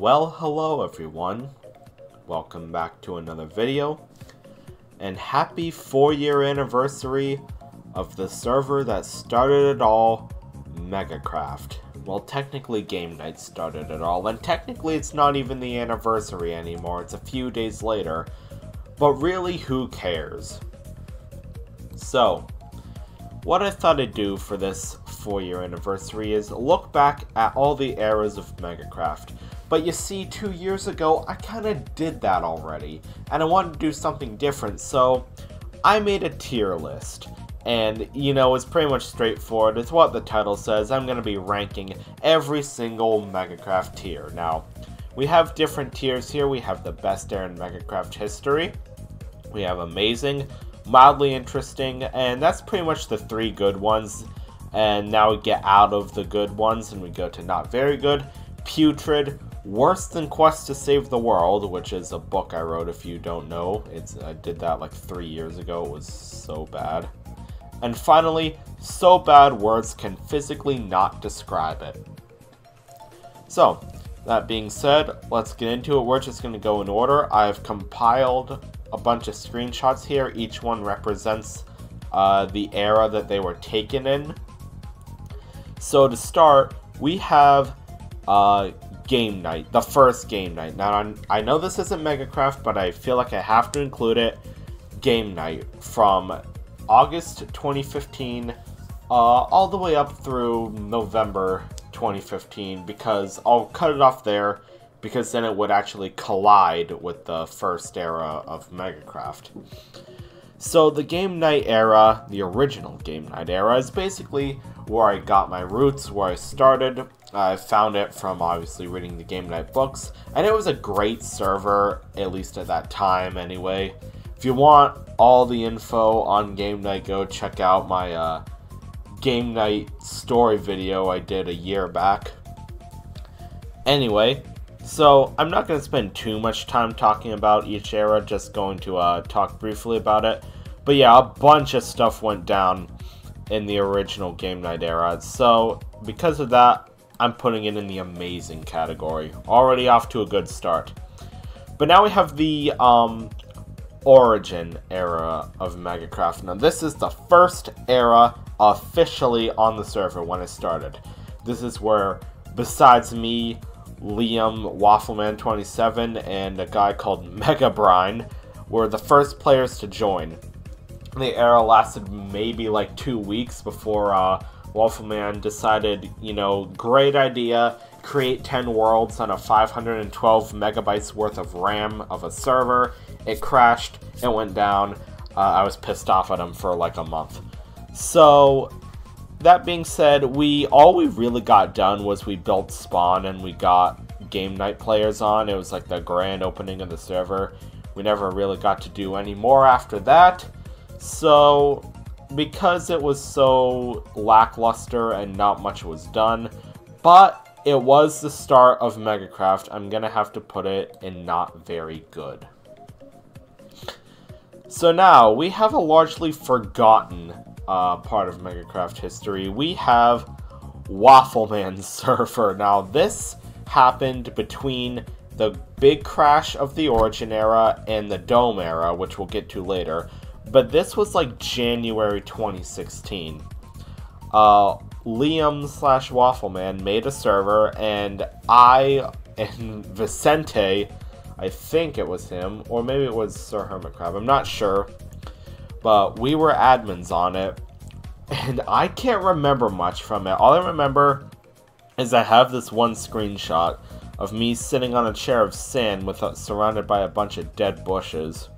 Well, hello everyone. Welcome back to another video. And happy 4-year anniversary of the server that started it all, Megacraft. Well, technically Game Night started it all, and technically it's not even the anniversary anymore, it's a few days later. But really, who cares? So, what I thought I'd do for this 4-year anniversary is look back at all the eras of Megacraft. But you see, two years ago, I kind of did that already, and I wanted to do something different, so I made a tier list. And, you know, it's pretty much straightforward. It's what the title says. I'm going to be ranking every single Megacraft tier. Now, we have different tiers here. We have the best air in Megacraft history. We have amazing, mildly interesting, and that's pretty much the three good ones. And now we get out of the good ones and we go to not very good, putrid, worse than Quest to Save the World, which is a book I wrote if you don't know. It's I did that like three years ago. It was so bad. And finally, so bad words can physically not describe it. So, that being said, let's get into it. We're just going to go in order. I've compiled a bunch of screenshots here. Each one represents uh, the era that they were taken in. So to start, we have uh, Game Night, the first Game Night. Now, I know this isn't Megacraft, but I feel like I have to include it. Game Night from August 2015 uh, all the way up through November 2015 because I'll cut it off there because then it would actually collide with the first era of Megacraft. So the Game Night era, the original Game Night era, is basically where I got my roots, where I started. I found it from obviously reading the Game Night books, and it was a great server, at least at that time anyway. If you want all the info on Game Night, go check out my uh, Game Night story video I did a year back. Anyway, so I'm not going to spend too much time talking about each era, just going to uh, talk briefly about it. But yeah, a bunch of stuff went down in the original Game Night era. So because of that, I'm putting it in the amazing category. Already off to a good start. But now we have the um, origin era of Megacraft. Now this is the first era officially on the server when it started. This is where, besides me, Liam Waffleman27 and a guy called Mega Brine were the first players to join. The era lasted maybe like two weeks before uh, Waffleman decided, you know, great idea, create 10 worlds on a 512 megabytes worth of RAM of a server. It crashed, it went down. Uh, I was pissed off at him for like a month. So, that being said, we all we really got done was we built Spawn and we got game night players on. It was like the grand opening of the server. We never really got to do any more after that. So, because it was so lackluster and not much was done, but it was the start of Megacraft, I'm gonna have to put it in not very good. So now, we have a largely forgotten uh, part of Megacraft history. We have Waffleman Server. Now, this happened between the big crash of the Origin era and the Dome era, which we'll get to later. But this was like January 2016. Uh, Liam slash Waffleman made a server, and I and Vicente, I think it was him, or maybe it was Sir Hermit Crab, I'm not sure. But we were admins on it, and I can't remember much from it. All I remember is I have this one screenshot of me sitting on a chair of sand with uh, surrounded by a bunch of dead bushes.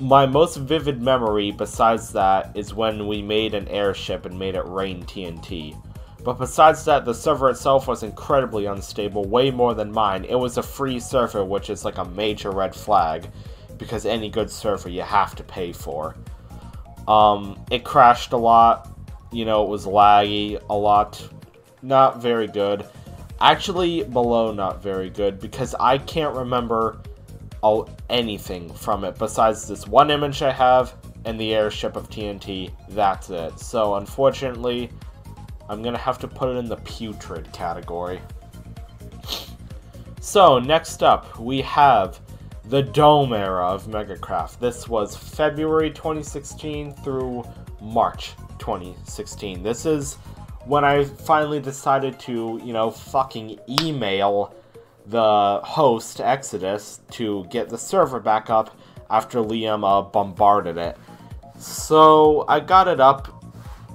My most vivid memory besides that is when we made an airship and made it rain TNT. But besides that, the server itself was incredibly unstable, way more than mine. It was a free server, which is like a major red flag, because any good server you have to pay for. Um, it crashed a lot, you know, it was laggy a lot, not very good. Actually, below not very good, because I can't remember all, anything from it besides this one image I have and the airship of TNT. That's it. So unfortunately, I'm gonna have to put it in the putrid category. So, next up, we have the Dome era of Megacraft. This was February 2016 through March 2016. This is when I finally decided to, you know, fucking email the host, Exodus, to get the server back up after Liam uh, bombarded it. So, I got it up.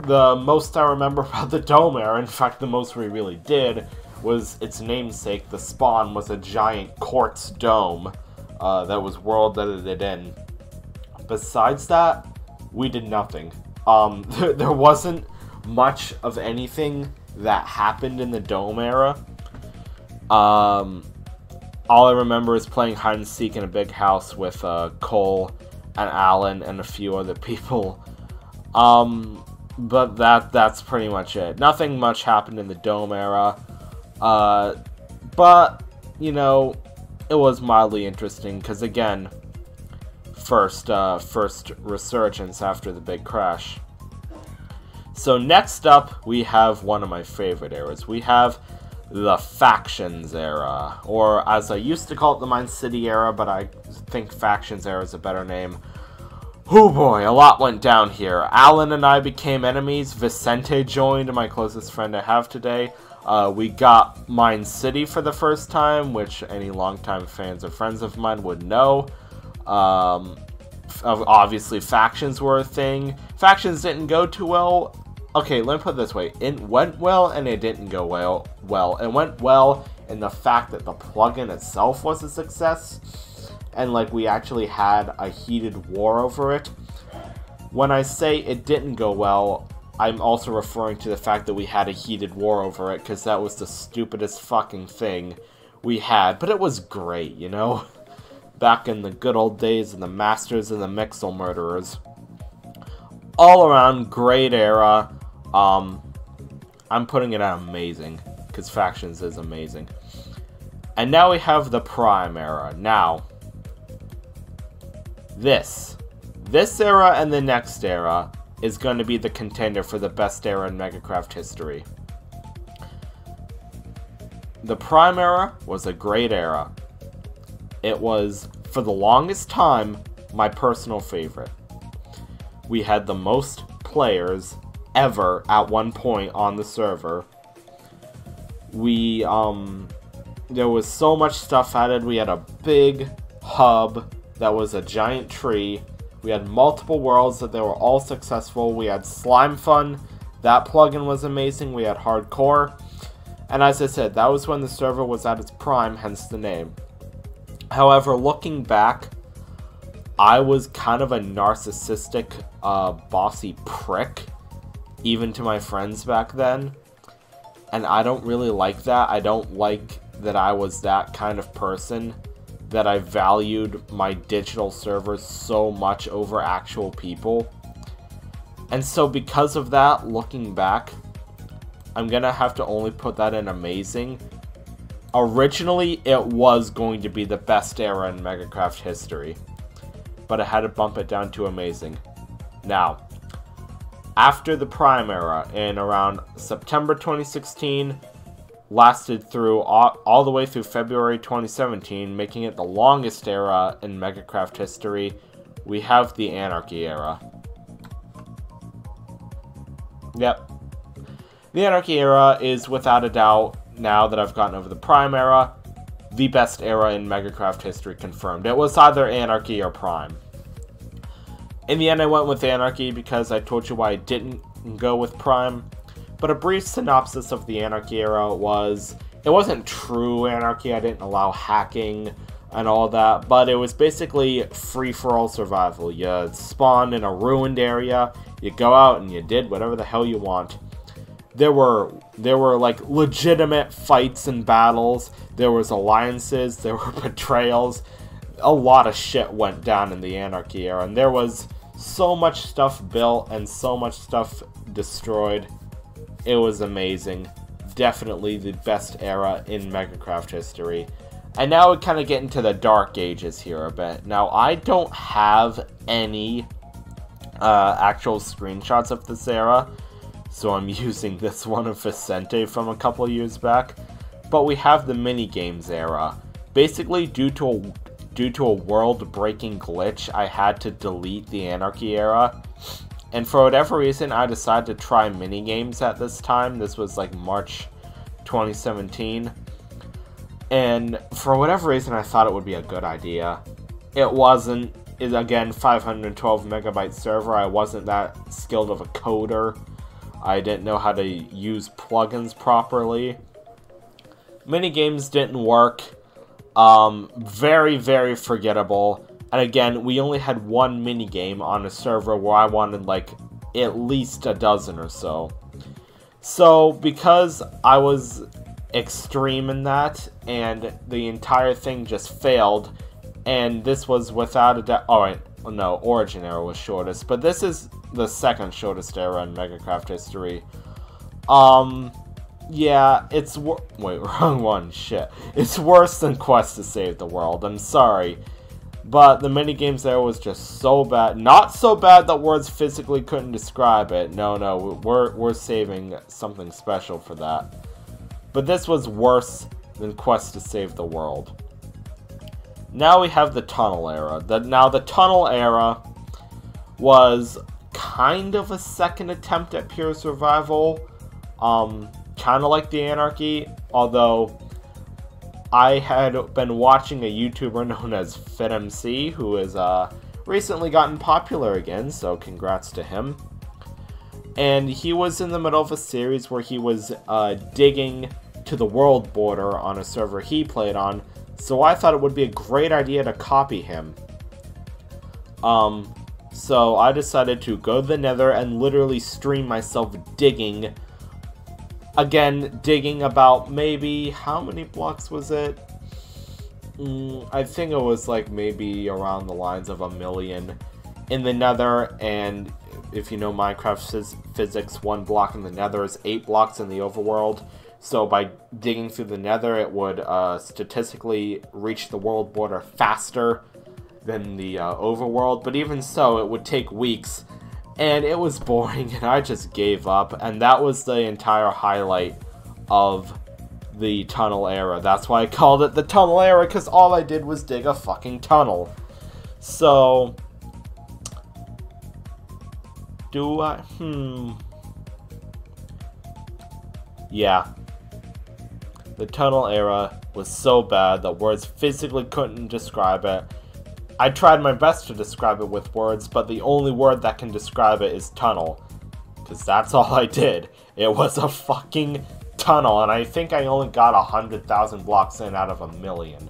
The most I remember about the Dome era, in fact, the most we really did, was its namesake, the spawn, was a giant quartz dome uh, that was world edited in. Besides that, we did nothing. Um, there, there wasn't much of anything that happened in the dome era. Um, all I remember is playing hide and seek in a big house with uh, Cole and Alan and a few other people. Um, but that that's pretty much it. Nothing much happened in the dome era. Uh, but, you know, it was mildly interesting because, again, first, uh, first resurgence after the big crash. So next up, we have one of my favorite eras. We have the Factions era, or as I used to call it, the Mine City era, but I think Factions era is a better name. Oh boy, a lot went down here. Alan and I became enemies. Vicente joined, my closest friend I have today. Uh, we got Mine City for the first time, which any longtime fans or friends of mine would know. Um, obviously, factions were a thing. Factions didn't go too well. Okay, let me put it this way: it went well, and it didn't go well. Well, it went well in the fact that the plugin itself was a success, and like we actually had a heated war over it. When I say it didn't go well, I'm also referring to the fact that we had a heated war over it, because that was the stupidest fucking thing we had. But it was great, you know? Back in the good old days and the Masters and the Mixel Murderers. All around, great era. Um, I'm putting it at amazing, because Factions is amazing. And now we have the Prime era. Now, this. This era and the next era is going to be the contender for the best era in Megacraft history. The Prime era was a great era. It was, for the longest time, my personal favorite. We had the most players ever at one point on the server. We, um, there was so much stuff added. We had a big hub that was a giant tree we had multiple worlds that they were all successful. We had Slimefun. That plugin was amazing. We had Hardcore. And as I said, that was when the server was at its prime, hence the name. However, looking back, I was kind of a narcissistic, uh, bossy prick, even to my friends back then. And I don't really like that. I don't like that I was that kind of person that I valued my digital servers so much over actual people. And so because of that, looking back, I'm gonna have to only put that in amazing. Originally, it was going to be the best era in Megacraft history, but I had to bump it down to amazing. Now, after the Prime era, in around September 2016, lasted through all, all, the way through February 2017, making it the longest era in Megacraft history. We have the Anarchy era. Yep. The Anarchy era is without a doubt, now that I've gotten over the Prime era, the best era in Megacraft history confirmed. It was either Anarchy or Prime. In the end, I went with Anarchy because I told you why I didn't go with Prime. But a brief synopsis of the Anarchy era was it wasn't true anarchy, I didn't allow hacking and all that, but it was basically free for all survival. You spawned in a ruined area, you go out and you did whatever the hell you want. There were there were like legitimate fights and battles, there was alliances, there were betrayals. A lot of shit went down in the Anarchy era, and there was so much stuff built and so much stuff destroyed. It was amazing. Definitely the best era in Megacraft history. And now we kind of get into the dark ages here a bit. Now, I don't have any uh, actual screenshots of this era, so I'm using this one of Vicente from a couple years back. but we have the mini games era. Basically, due to a, due to a world-breaking glitch, I had to delete the Anarchy era. And for whatever reason, I decided to try mini games at this time. This was like March 2017. And for whatever reason, I thought it would be a good idea. It wasn't. Is again 512 megabyte server. I wasn't that skilled of a coder. I didn't know how to use plugins properly. Mini games didn't work. Um, very, very forgettable. And again, we only had one mini game on a server where I wanted like at least a dozen or so. So because I was extreme in that and the entire thing just failed, and this was without a doubt. Oh. No, Origin era was shortest, but this is the second shortest era in Megacraft history. Um, yeah, it's wait, wrong one. Shit, it's worse than Quest to Save the World. I'm sorry, but the minigames there was just so bad. Not so bad that words physically couldn't describe it. No, no, we're we're saving something special for that. But this was worse than Quest to Save the World. Now we have the Tunnel Era. The, now the Tunnel Era was kind of a second attempt at pure survival. Um, kind of like the Anarchy, although I had been watching a YouTuber known as FitMC, who has uh, recently gotten popular again, so congrats to him. And he was in the middle of a series where he was uh, digging to the world border on a server he played on, so I thought it would be a great idea to copy him. Um, so I decided to go to the nether and literally stream myself digging. Again, digging about maybe, how many blocks was it? Mm, I think it was like maybe around the lines of a million in the nether, and if you know Minecraft physics, one block in the nether is eight blocks in the overworld. So by digging through the nether, it would uh, statistically reach the world border faster than the uh, overworld, but even so, it would take weeks, and it was boring, and I just gave up, and that was the entire highlight of the tunnel era. That's why I called it the tunnel era, because all I did was dig a fucking tunnel. So, do I, hmm, yeah. The tunnel era was so bad that words physically couldn't describe it, I tried my best to describe it with words, but the only word that can describe it is tunnel. Because that's all I did. It was a fucking tunnel, and I think I only got a 100,000 blocks in out of a million.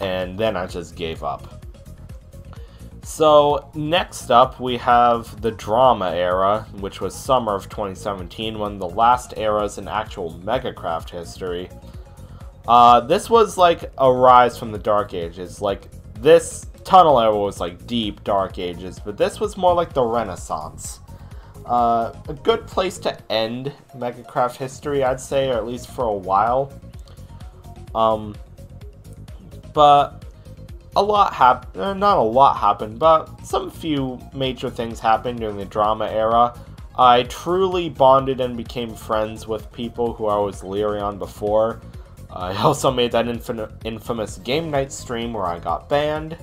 And then I just gave up. So, next up, we have the Drama era, which was summer of 2017, one of the last eras in actual Megacraft history. Uh, this was like a rise from the Dark Ages. Like, this Tunnel Era was like deep Dark Ages, but this was more like the Renaissance. Uh, a good place to end Megacraft history, I'd say, or at least for a while. Um, but a lot happened, uh, not a lot happened, but some few major things happened during the drama era. I truly bonded and became friends with people who I was leery on before. I also made that infamous game night stream where I got banned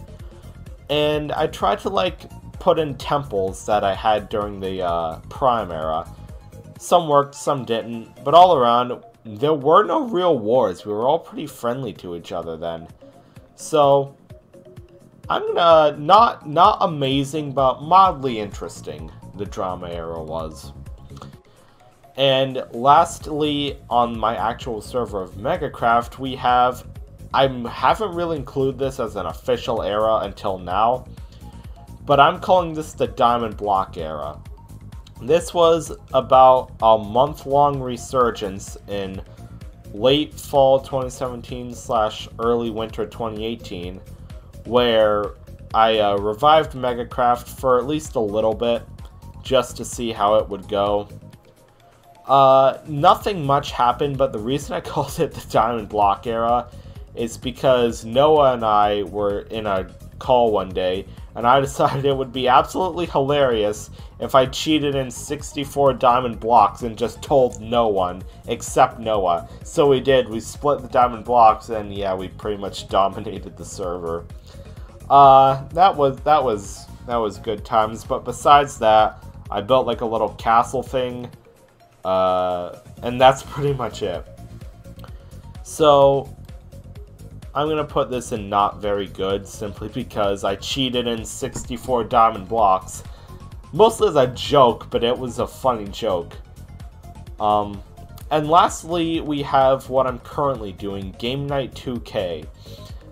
and I tried to like put in temples that I had during the uh, Prime era. Some worked, some didn't, but all around, there were no real wars. We were all pretty friendly to each other then. So, I'm gonna, not, not amazing, but mildly interesting, the drama era was. And lastly, on my actual server of Megacraft, we have I haven't really included this as an official era until now, but I'm calling this the Diamond Block era. This was about a month-long resurgence in late fall 2017 slash early winter 2018, where I uh, revived Megacraft for at least a little bit, just to see how it would go. Uh, nothing much happened, but the reason I called it the Diamond Block era is because Noah and I were in a call one day, and I decided it would be absolutely hilarious if I cheated in 64 diamond blocks and just told no one except Noah. So we did. We split the diamond blocks, and yeah, we pretty much dominated the server. Uh, that was that was that was good times. But besides that, I built like a little castle thing, uh, and that's pretty much it. So I'm gonna put this in not very good simply because I cheated in 64 diamond blocks. Mostly as a joke, but it was a funny joke. Um, and lastly, we have what I'm currently doing, Game Night 2K.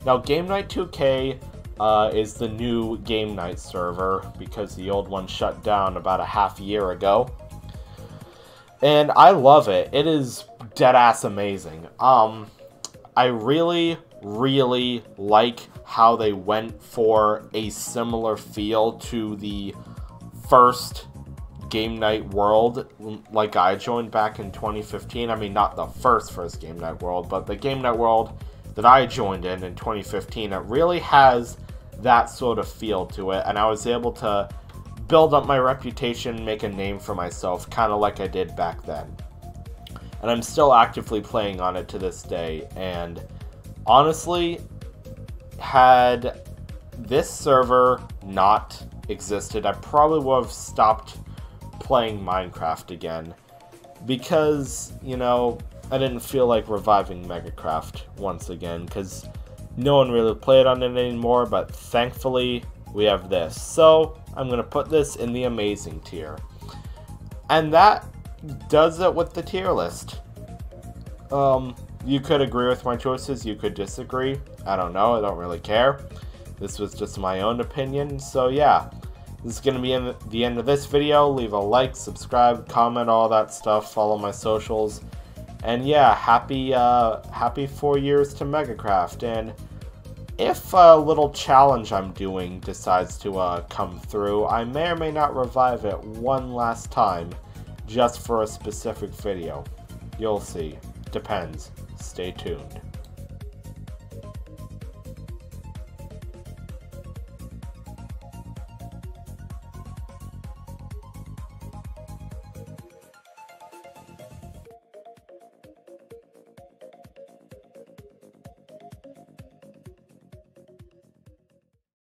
Now, Game Night 2K uh, is the new Game Night server because the old one shut down about a half year ago. And I love it. It is dead ass amazing. Um, I really, really like how they went for a similar feel to the first Game Night World like I joined back in 2015. I mean, not the first first Game Night World, but the Game Night World that I joined in in 2015. It really has that sort of feel to it, and I was able to build up my reputation, make a name for myself, kind of like I did back then. And I'm still actively playing on it to this day, and honestly, had this server not existed, I probably would have stopped playing Minecraft again. Because, you know, I didn't feel like reviving Megacraft once again, because no one really played on it anymore, but thankfully we have this. So, I'm going to put this in the amazing tier. And that does it with the tier list. Um, you could agree with my choices, you could disagree. I don't know, I don't really care. This was just my own opinion, so yeah. This is going to be in the end of this video. Leave a like, subscribe, comment, all that stuff. Follow my socials. And yeah, happy uh, happy four years to Megacraft. And if a little challenge I'm doing decides to uh, come through, I may or may not revive it one last time just for a specific video. You'll see. Depends. Stay tuned.